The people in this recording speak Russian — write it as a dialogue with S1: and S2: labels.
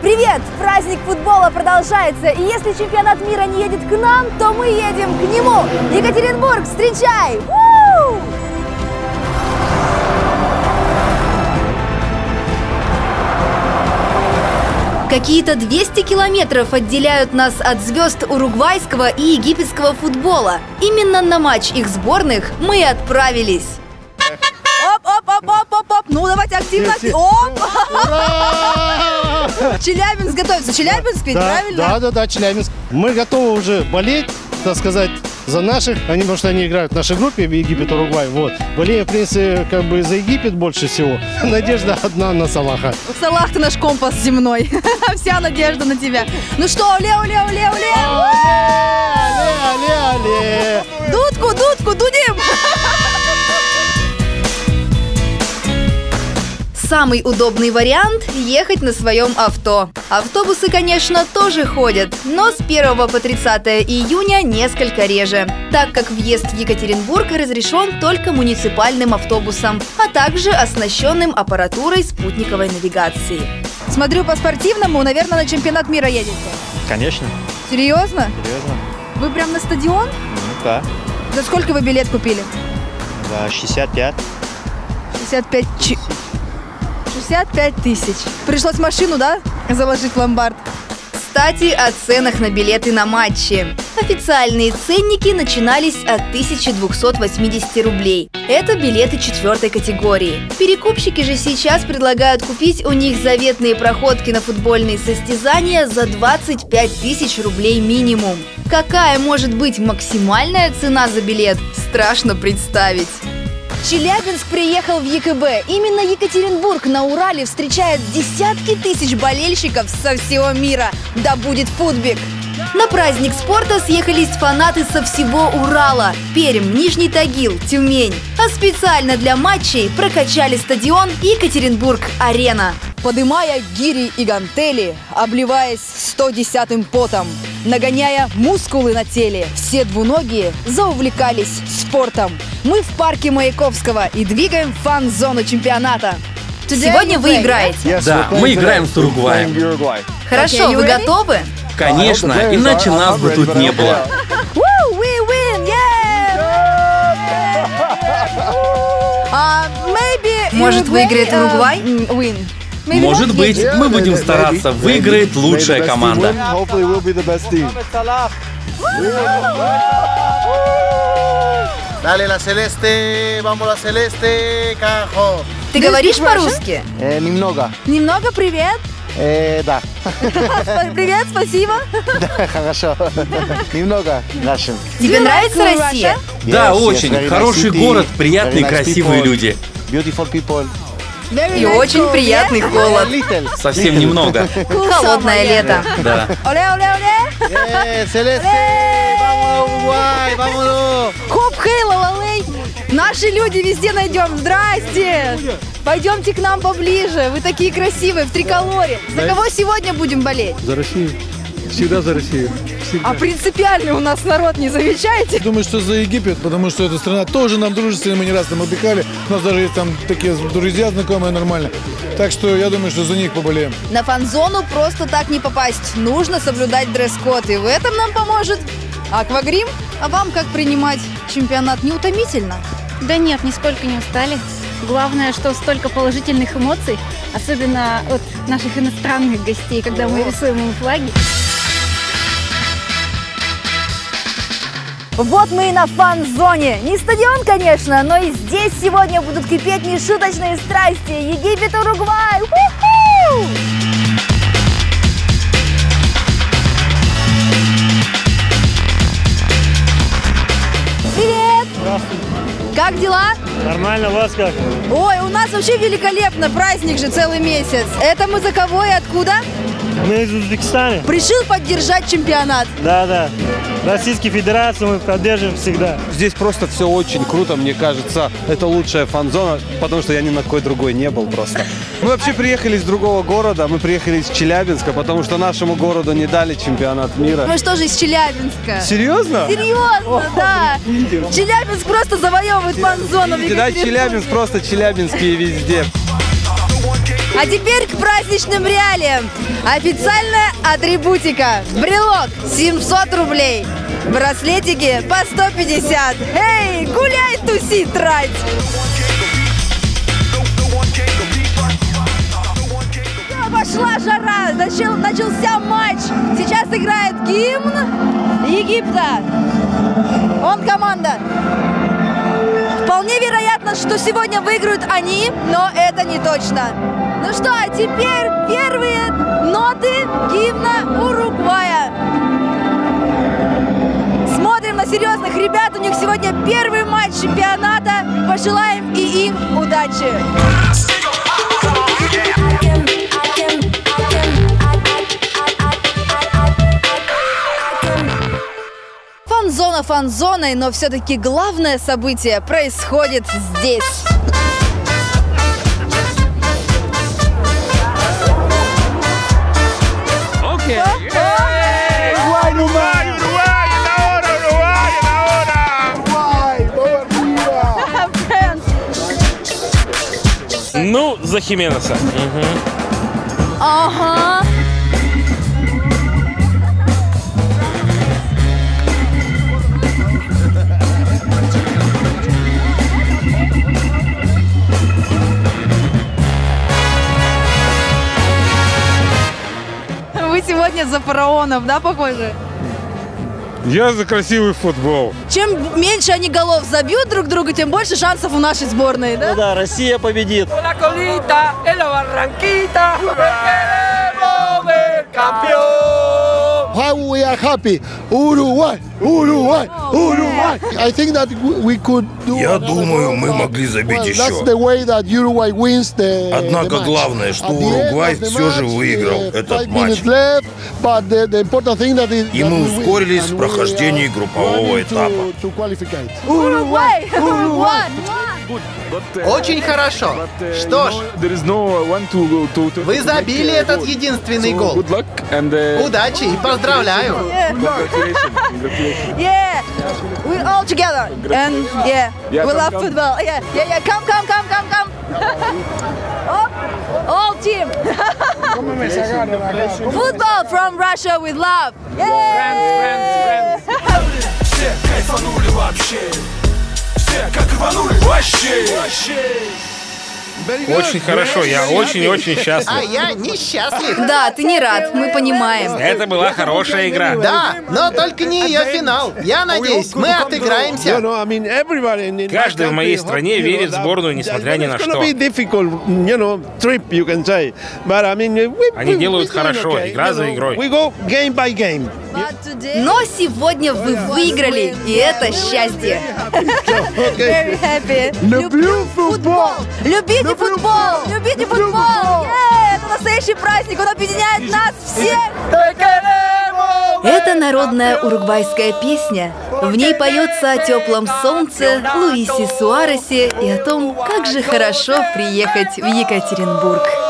S1: Привет! Праздник футбола продолжается, и если чемпионат мира не едет к нам, то мы едем к нему! Екатеринбург, встречай! Какие-то 200 километров отделяют нас от звезд уругвайского и египетского футбола. Именно на матч их сборных мы и отправились. Оп, оп, оп. Ну, давайте активно. Оп! Челябинск готовится. Челябинск ведь,
S2: Да,
S1: правильно?
S2: да, да, да, Челябинск. Мы готовы уже болеть, так сказать, за наших, они, потому что они играют в нашей группе Египет, Уругвай, вот. Болеем, в принципе, как бы за Египет больше всего. Надежда одна на Салаха.
S1: Салах, ты наш компас земной. Вся надежда на тебя. Ну что, оле, оле, оле, оле. Самый удобный вариант – ехать на своем авто. Автобусы, конечно, тоже ходят, но с 1 по 30 июня несколько реже, так как въезд в Екатеринбург разрешен только муниципальным автобусом, а также оснащенным аппаратурой спутниковой навигации. Смотрю по спортивному, наверное, на чемпионат мира едете.
S3: Конечно,
S1: Серьезно?
S3: серьезно.
S1: Вы прям на стадион?
S3: Ну да,
S1: За сколько вы билет купили?
S3: за 65.
S1: 65 чи- 65 тысяч. Пришлось машину, да, заложить в ломбард? Кстати, о ценах на билеты на матчи. Официальные ценники начинались от 1280 рублей. Это билеты четвертой категории. Перекупщики же сейчас предлагают купить у них заветные проходки на футбольные состязания за 25 тысяч рублей минимум. Какая может быть максимальная цена за билет, страшно представить. Челябинск приехал в ЕКБ. Именно Екатеринбург на Урале встречает десятки тысяч болельщиков со всего мира. Да будет футбик! На праздник спорта съехались фанаты со всего Урала. Пермь, Нижний Тагил, Тюмень. А специально для матчей прокачали стадион Екатеринбург-Арена. Подымая гири и гантели, обливаясь 110-м потом, нагоняя мускулы на теле, все двуногие заувлекались спортом. Мы в парке Маяковского и двигаем фан-зону чемпионата. Сегодня вы играете.
S4: Да, мы играем с Уругваем.
S1: Хорошо, вы готовы?
S4: Конечно, иначе нас бы тут не было.
S1: Maybe
S5: Может, выиграет
S1: а,
S5: Уругвай?
S1: Maybe
S4: Может быть, мы будем стараться, выиграет лучшая команда.
S6: Dale la celeste, vamos la celeste, cajo.
S1: Ты говоришь по-русски?
S6: Eh, немного.
S1: Немного привет.
S6: Eh, да,
S1: Привет, спасибо.
S6: хорошо. Немного. Нашим.
S5: Тебе нравится Россия?
S4: Да, очень. Хороший город, приятные, красивые люди.
S6: Beautiful people.
S5: И очень приятный холод.
S4: Совсем немного.
S5: Холодное лето.
S4: Да.
S1: Оле, оле, оле.
S6: Eh, celeste, vamos Uruguay, vámonos.
S1: Хоп, хей, лалалей. Наши люди везде найдем. Здрасте. Пойдемте к нам поближе. Вы такие красивые, в триколоре. За кого сегодня будем болеть?
S2: За Россию. Всегда за Россию.
S1: А принципиальный у нас народ, не замечаете?
S7: Думаю, что за Египет, потому что эта страна тоже нам дружественная, мы не раз там отдыхали, у нас даже есть там такие друзья знакомые нормально. Так что я думаю, что за них поболеем.
S1: На фан-зону просто так не попасть. Нужно соблюдать дресс-код, и в этом нам поможет Аквагрим. А вам как принимать чемпионат неутомительно?
S8: Да нет, нисколько не устали. Главное, что столько положительных эмоций, особенно от наших иностранных гостей, когда мы рисуем им флаги.
S1: Вот мы и на фан-зоне. Не стадион, конечно, но и здесь сегодня будут кипеть нешуточные страсти. Египет, Уругвай! Уху! Как дела?
S2: Нормально, вас как?
S1: Ой, у нас вообще великолепно, праздник же целый месяц. Это мы за кого и откуда?
S2: Мы из Узбекистана.
S1: Пришил поддержать чемпионат.
S2: Да, да. Российскую Федерацию мы поддерживаем всегда.
S9: Здесь просто все очень круто, мне кажется. Это лучшая фан-зона, потому что я ни на какой другой не был просто. Мы вообще приехали из другого города, мы приехали из Челябинска, потому что нашему городу не дали чемпионат мира.
S1: Мы что же из Челябинска?
S9: Серьезно?
S1: Серьезно, да. Челябинск просто завоевывает фан-зону
S9: да. Челябинск просто челябинские везде.
S1: А теперь к праздничным реалиям. Официальная атрибутика. Брелок 700 рублей. Браслетики по 150. Эй, гуляй, туси, трать! Пошла жара, начал, начался матч. Сейчас играет гимн Египта. Он команда. Вполне вероятно, что сегодня выиграют они, но это не точно. Ну что, а теперь первые ноты гимна Уругвая. Смотрим на серьезных ребят. У них сегодня первый матч чемпионата. Пожелаем и им удачи. Фан-зона фан-зоной, но все-таки главное событие происходит здесь.
S5: Ну, за Хименеса.
S1: Ага. Вы сегодня за фараонов, да, похоже?
S5: Я за красивый футбол.
S1: Чем меньше они голов забьют друг друга, тем больше шансов у нашей сборной, да?
S3: Да, Россия победит.
S6: Are happy. Уругвай, Уругвай, Уругвай. I think that we could do
S10: Я думаю, мы могли забить
S6: well,
S10: еще.
S6: That's the way that Uruguay wins the,
S10: Однако
S6: the match.
S10: главное, что Уругвай все же выиграл
S6: uh,
S10: этот матч.
S6: left, but the, the important thing that is
S10: И мы ускорились
S6: and
S10: в прохождении группового этапа.
S1: Уругвай! Уругвай!
S6: Очень хорошо. Что ж, вы забили этот единственный гол. Удачи и поздравляю.
S1: Yeah, we all together. And yeah, we love football. Yeah, yeah, yeah. Come, come, come, come, come. All team. Football from Russia with love. Yeah. рванули Вообще, Вообще.
S5: Очень хорошо, я очень-очень
S6: А
S5: счастлив.
S6: я несчастлив.
S1: Да, ты не рад, мы понимаем.
S5: Это была хорошая игра.
S6: Да, но только не ее финал. Я надеюсь, мы отыграемся.
S5: Каждый в моей стране верит в сборную, несмотря ни на что. Они делают хорошо, игра за игрой.
S1: Но сегодня вы выиграли, и это счастье. Люблю футбол. Любите футбол. Любите футбол. Yeah, Это настоящий праздник, он объединяет нас всех. Это народная уругвайская песня. В ней поется о теплом солнце, Луисе Суаресе и о том, как же хорошо приехать в Екатеринбург.